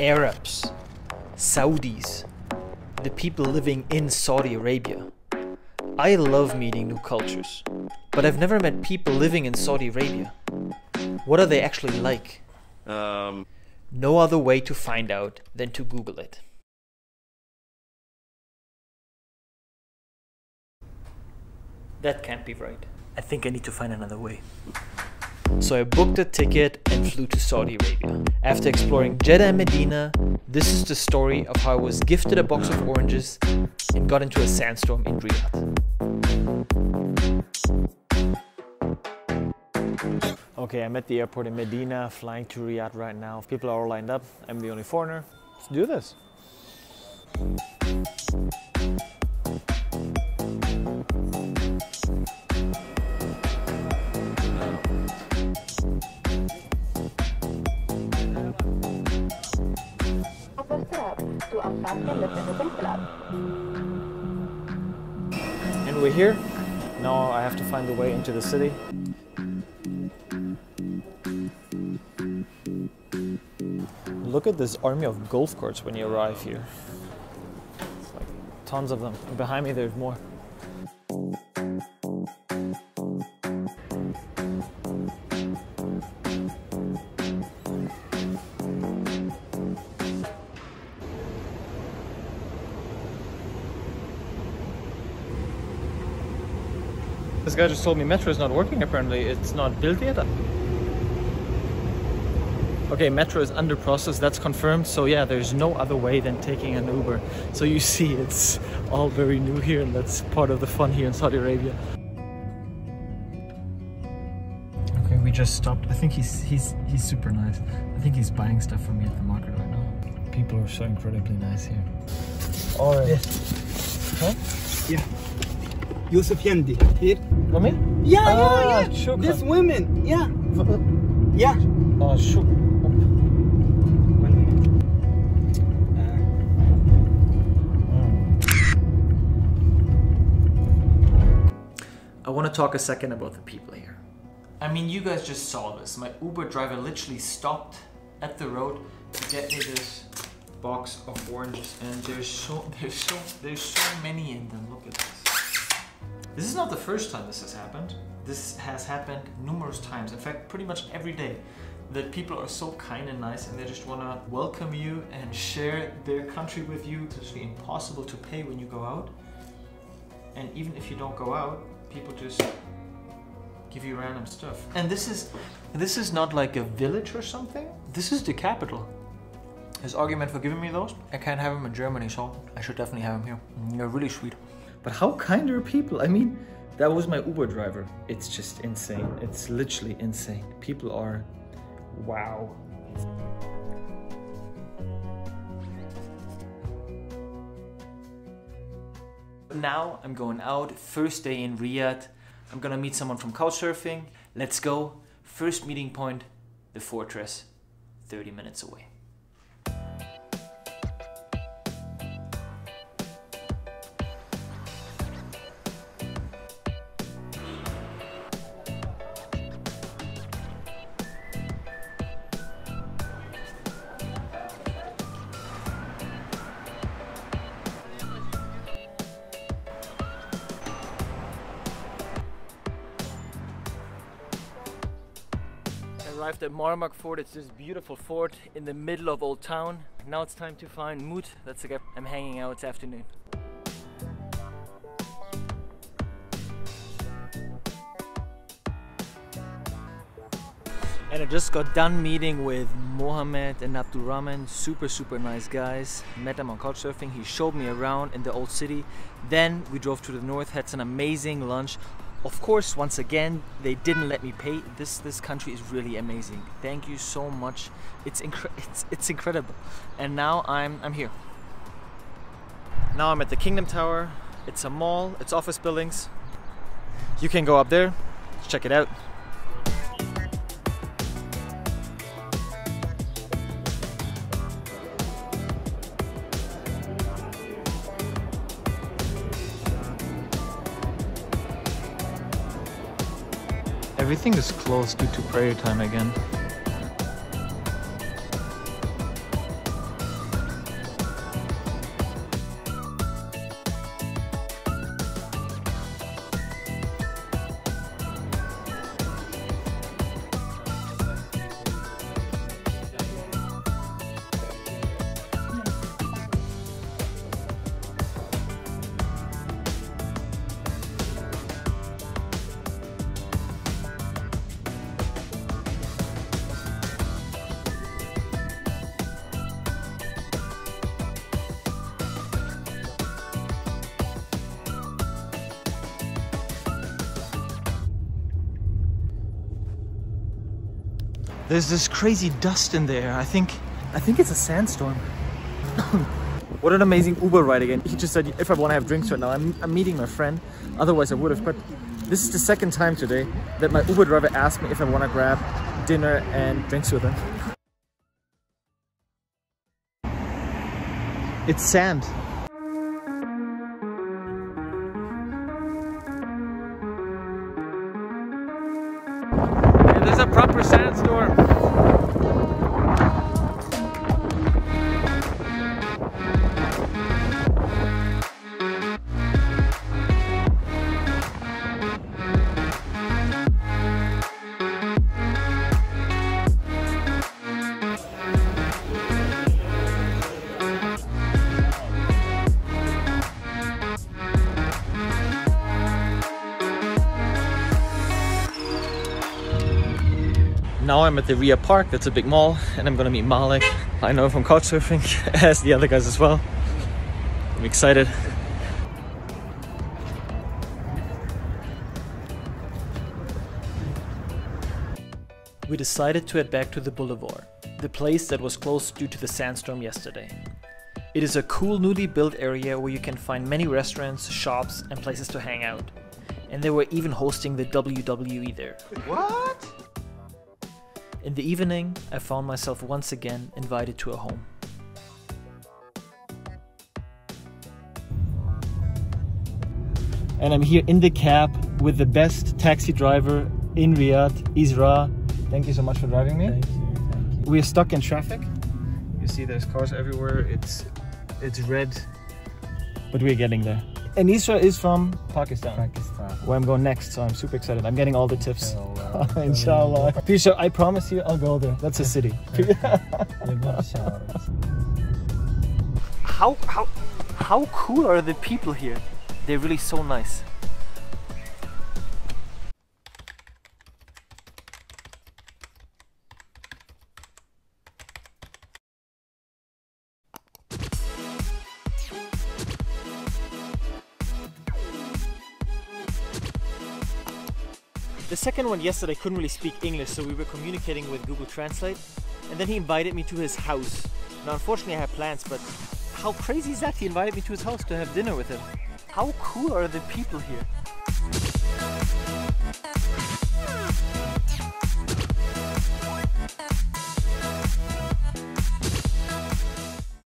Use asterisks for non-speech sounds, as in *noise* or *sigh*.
Arabs, Saudis, the people living in Saudi Arabia. I love meeting new cultures, but I've never met people living in Saudi Arabia. What are they actually like? Um, No other way to find out than to Google it. That can't be right. I think I need to find another way. So I booked a ticket and flew to Saudi Arabia. After exploring Jeddah and Medina, this is the story of how I was gifted a box of oranges and got into a sandstorm in Riyadh. Okay, I'm at the airport in Medina, flying to Riyadh right now. People are all lined up. I'm the only foreigner. Let's do this. And we're here. Now I have to find the way into the city. Look at this army of golf carts when you arrive here. It's like tons of them. And behind me, there's more. This guy just told me metro is not working apparently. It's not built yet. Okay, metro is under process, that's confirmed. So yeah, there's no other way than taking an Uber. So you *laughs* see it's all very new here and that's part of the fun here in Saudi Arabia. Okay, we just stopped. I think he's he's he's super nice. I think he's buying stuff for me at the market right now. People are so incredibly nice here. Alright. Huh? Yeah. Yusuf Yendi. Here. Come in? Yeah, Ah, yeah, yeah. shukran. This women. Yeah. Yeah. Oh, sure. One minute. I want to talk a second about the people here. I mean, you guys just saw this. My Uber driver literally stopped at the road to get me this box of oranges, and there's so there's so there's so many in them. Look at this. This is not the first time this has happened. This has happened numerous times. In fact, pretty much every day. That people are so kind and nice, and they just want to welcome you and share their country with you. It's actually impossible to pay when you go out. And even if you don't go out, people just give you random stuff. And this is this is not like a village or something. This is the capital. His argument for giving me those, I can't have them in Germany, so I should definitely have them here. They're really sweet. But how kind are people? I mean, that was my Uber driver. It's just insane. It's literally insane. People are wow. Now I'm going out, first day in Riyadh. I'm gonna meet someone from Couchsurfing. Let's go. First meeting point, the fortress, 30 minutes away. Arrived at Masmak Fort. It's this beautiful fort in the middle of Old Town. Now it's time to find Moot. That's the guy I'm hanging out this afternoon. And I just got done meeting with Mohammed and Abdulrahman, super, super nice guys. Met them on Couchsurfing. He showed me around in the old city. Then we drove to the north, had an amazing lunch. Of course, once again, they didn't let me pay. This this country is really amazing. Thank you so much. It's it's it's incredible. And now I'm I'm here. Now I'm at the Kingdom Tower. It's a mall. It's office buildings. You can go up there. Check it out. Everything is closed due to prayer time again. There's this crazy dust in there. I think I think it's a sandstorm. *coughs* what an amazing Uber ride again. He just said if I want to have drinks right now, I'm, I'm meeting my friend. Otherwise I would have. But this is the second time today that my Uber driver asked me if I want to grab dinner and drinks with him. It's sand. There's a proper sandstorm. Now I'm at the Riyadh Park, that's a big mall, and I'm gonna meet Malik. I know from Couchsurfing, *laughs* as the other guys as well. I'm excited. We decided to head back to the Boulevard, the place that was closed due to the sandstorm yesterday. It is a cool newly built area where you can find many restaurants, shops, and places to hang out. And they were even hosting the WWE there. What? In the evening, I found myself once again invited to a home. And I'm here in the cab with the best taxi driver in Riyadh, Isra. Thank you so much for driving me. Thank you, thank you. We're stuck in traffic. You see there's cars everywhere. It's it's red. But we're getting there. And Isra is from Pakistan. Pakistan. Where I'm going next, so I'm super excited. I'm getting all the tips. Oh, wow. *laughs* Inshallah. Pisha, I promise you I'll go there. That's a city. how how how cool are the people here? They're really so nice. The second one yesterday couldn't really speak English, so we were communicating with Google Translate, and then he invited me to his house. Now, unfortunately, I have plans, but how crazy is that? He invited me to his house to have dinner with him. How cool are the people here?